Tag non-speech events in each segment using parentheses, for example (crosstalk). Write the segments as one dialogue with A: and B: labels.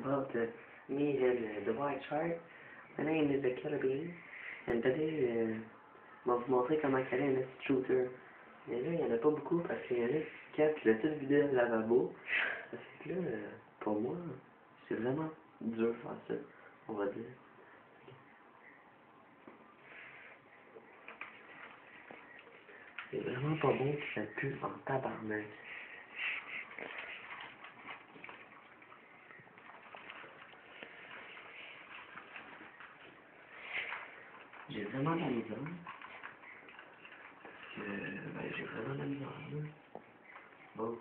A: about uh, me and uh, the white shark. My name is the Killer Bean. And today, euh, je vais vous montrer comment caler un petit shooter. Mais là, il n'y en a pas beaucoup parce qu'il y en a qui captent le tout vidé le lavabo. Ça fait que là, euh, pour moi, c'est vraiment dur de faire ça, on va dire. C'est vraiment pas bon que ça pue en tabarnak. J'ai vraiment la misère. Ben, j'ai vraiment la misère. là. Bon.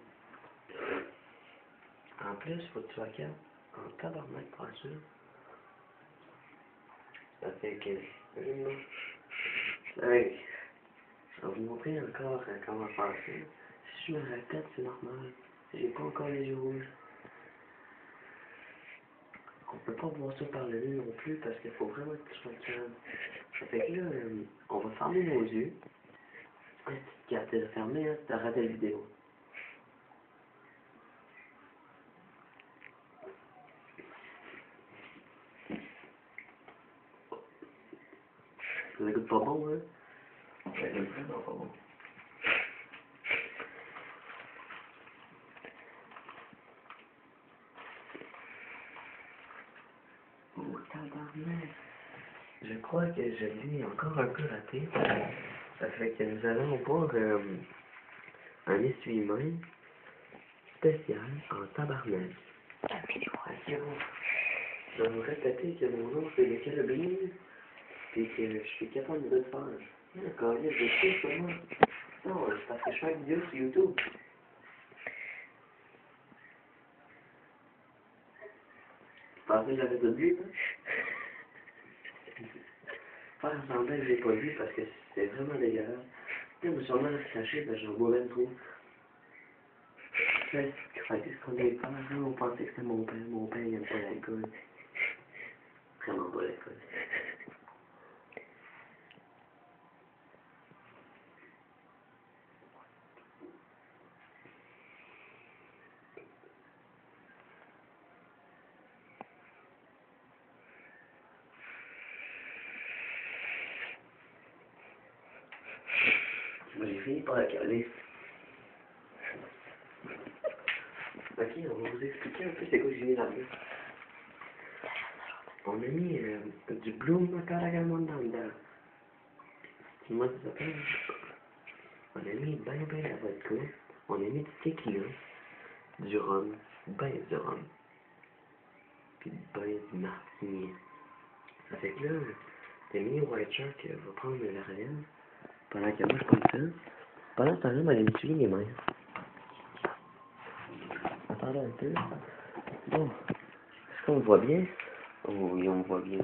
A: En plus, faut que tu capable en tabarnak pour ça. Ça fait que, vraiment, avec, je vais vous montrer encore euh, comment faire ça. Si je me répète, c'est normal. J'ai pas encore les yeux rouges. On peut pas voir ça par le nez non plus parce qu'il faut vraiment que tu sois calme. Fait que là, euh, on va fermer nos yeux. Si tu de fermer, hein, t'as raté la vidéo. Ça goûte pas bon, hein? Ça goûte vraiment pas bon. Oh, tabarnak! Je crois que je l'ai encore un peu raté. Ça fait que nous allons voir euh, un essuie-main spécial en tabarnak. Je vais vous répéter que mon nom c'est le Carabine et que je suis capable de le faire. D'accord, je sais comment. Non, c'est parce que je fais une vidéo sur YouTube. Tu pensais que j'avais tout vu, hein? Faire semblant que j'ai pas vu parce que c'est vraiment dégueulasse. Je me suis sûrement caché parce que j'en bois même trop. Fait que ce qu'on peur, hein, on pensait que c'était mon père. Mon père, il aime pas l'alcool. (laughs) Vraiment pas l'alcool. Moi, j'ai fini par la caler. Ok, on va vous expliquer un peu c'est quoi que j'ai mis là-dedans. On a mis euh, du Blue Macaragaman dans dedans. Comment ça s'appelle? On a mis ben ben la vodka. On a mis du tequila, du rhum, ben du rhum. Puis ben du martini. Ça fait que là, le mini White Shark euh, va prendre la relève. Pendant que moi je prends ça. Pendant ce temps-là, on va aller m'essuyer les mains. Attendez un peu. Bon. Est-ce qu'on me voit bien? Oh oui, on me voit bien.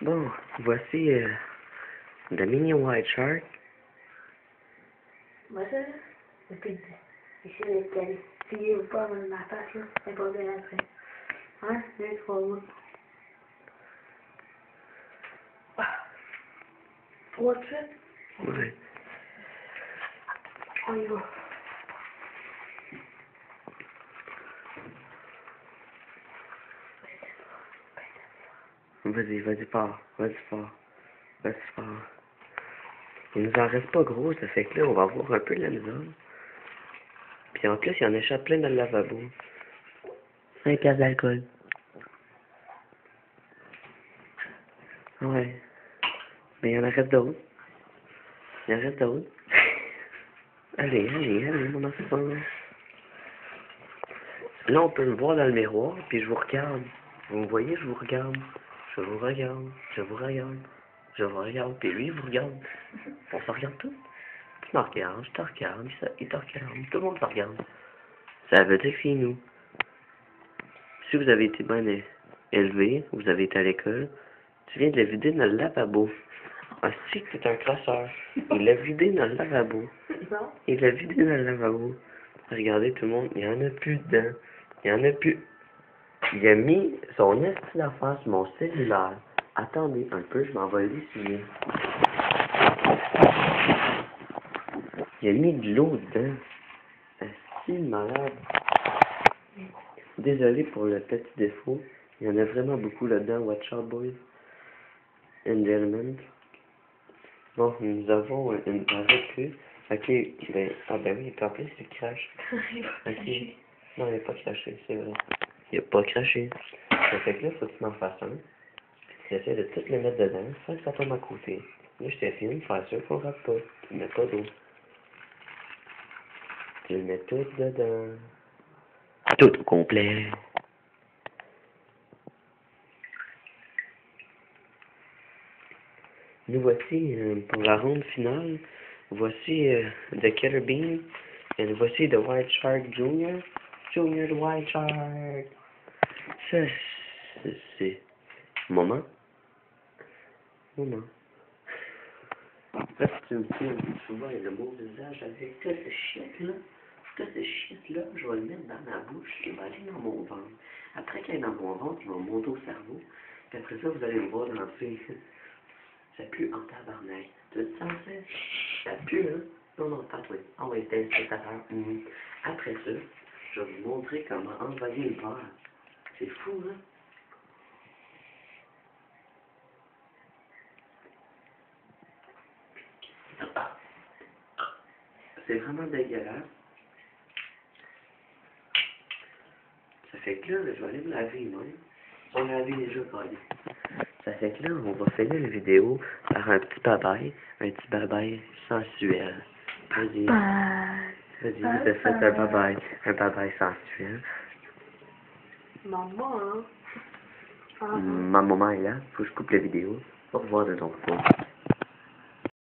A: Bon, voici euh, le mini White Shark.
B: Moi, ça, là, depuis ici, les qualifiés ou pas dans ma face, là, c'est pas bien après. Un, deux, trois mois. Ah. Trois de suite,
A: Ouais.
B: on y va.
A: Vas-y, vas-y fort, vas-y fort, vas-y fort. Il nous en reste pas gros, ça fait que là, on va avoir un peu de la misère. Puis en plus, il en échappe plein dans le lavabo. 5 piastres d'alcool. Ouais. Mais il y en reste d'autres. D'autres. allez, allez, allez, mon enfant. Là, on peut me voir dans le miroir, puis je vous regarde. Vous me voyez, je vous regarde. Je vous regarde, je vous regarde, je vous regarde, puis lui, il vous regarde. On se regarde tous. Tu me regardes, je te regarde, il te regarde, tout le monde se regarde. Ça veut dire que c'est nous. Si vous avez été bien élevé, vous avez été à l'école, tu viens de le vider dans le lavabo. Ah, si que t'es un crosseur. Il l'a vidé dans le lavabo.
B: Non?
A: Il l'a vidé dans le lavabo. Regardez tout le monde, il y en a plus dedans. Il y en a plus. Il a mis son esti d'affaires sur mon cellulaire. Attendez un peu, je m'en vais l'essuyer. Il a mis de l'eau dedans. Esti de malade. Désolé pour le petit défaut. Il y en a vraiment beaucoup là-dedans. Watch out, boys and gentlemen. Bon, nous avons une recrue. Ok, ben, ah ben oui, en plus, il crache. (laughs) Ok. Non, il n'a pas craché, c'est vrai. Il n'a pas craché. Ça fait que là, faut que tu m'en fasses un. J'essaie de tout le mettre dedans, sans que ça tombe à côté. Là, je t'ai de faire sûr qu'on rate pas. Tu mets pas d'eau. Tu le mets tout dedans. Tout au complet. Nous voici euh, pour la ronde finale. Voici euh, The Killer Bean. Et voici The White Shark Junior. Junior the White Shark. Ça, c'est... Moment. Moment. Là, tu me filmes, vois le beau visage avec tout ce shit-là. Tout ce shit-là, je vais le mettre dans ma bouche, il va aller dans mon ventre. Après qu'il est dans mon ventre, il va monter au cerveau. Puis après ça, vous allez me voir danser. Ça pue en tabarnak. Tu veux ça, ça pue, hein? Non, non, pas toi. Ah ouais, c'est ça mm. Après ça, je vais vous montrer comment envoyer une peur. C'est fou, hein? C'est vraiment dégueulasse. Ça fait que là, je vais aller me laver, moi. On l'a vu déjà, quand ça fait que là, on va finir la vidéo par un petit bye-bye, un petit bye-bye sensuel. Vas-y. Vas-y, fais fait un bye-bye, un bye-bye sensuel.
B: Maman, hein?
A: Ma maman est là, faut que je coupe la vidéo. Au revoir de ton coup.